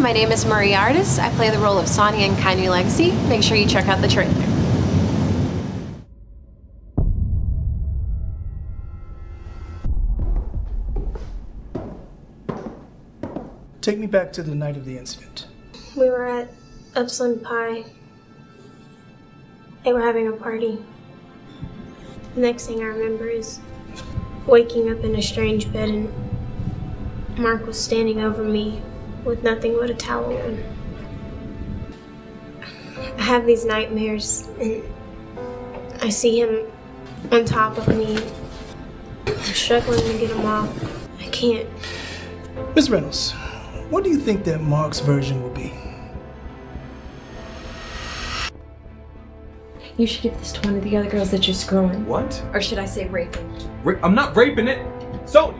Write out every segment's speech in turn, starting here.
my name is Maria Artis. I play the role of Sonya in Chi Nu Legacy. Make sure you check out the trailer. Take me back to the night of the incident. We were at Upland Pie. They were having a party. The next thing I remember is waking up in a strange bed and Mark was standing over me with nothing but a towel on. I have these nightmares and I see him on top of me. I'm struggling to get him off. I can't. Miss Reynolds, what do you think that Mark's version will be? You should give this to one of the other girls that you're screwing. What? Or should I say raping? Ra- I'm not raping it. Sonya,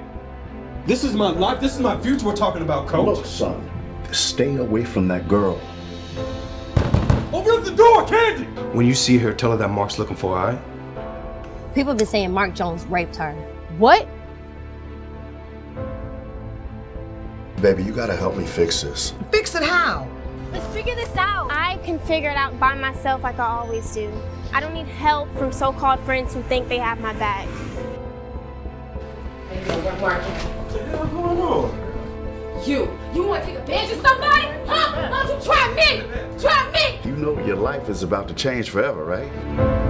this is my life. This is my future we're talking about, coach. Look, son, stay away from that girl. Open up the door, Candy! When you see her, tell her that Mark's looking for her, alright? People have been saying Mark Jones raped her. What? Baby, you gotta help me fix this. Fix it how? Let's figure this out. I can figure it out by myself like I always do. I don't need help from so called friends who think they have my back. What the hell going on? You. You want to take advantage of somebody? Huh? Why don't you try me? Try me! You know your life is about to change forever, right?